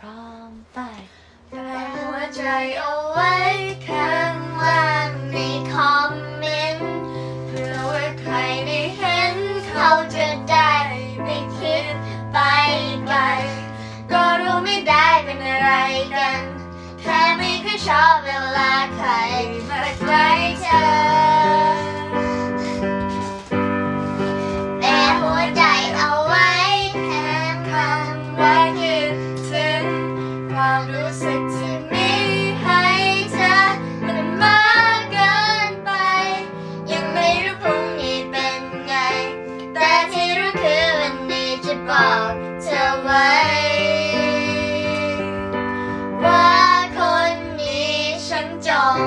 พร้อมไปแต่หัวใจเอาไว้ข้างล่างในคอมเมนต์เพื่อว่าใครได้เห็นเขาจะได้ไม่คิดไปไกลก็รู้ไม่ได้เป็นอะไรกัน แค่ไม่เคยชอบเวลาใคร รู้สึกที่มีให้เธอมันมากเกินไป ยังไม่รู้พรุ่งนี้เป็นไง แต่ที่รู้คือวันนี้จะบอกเธอไว้ ว่าคนนี้ฉันจอง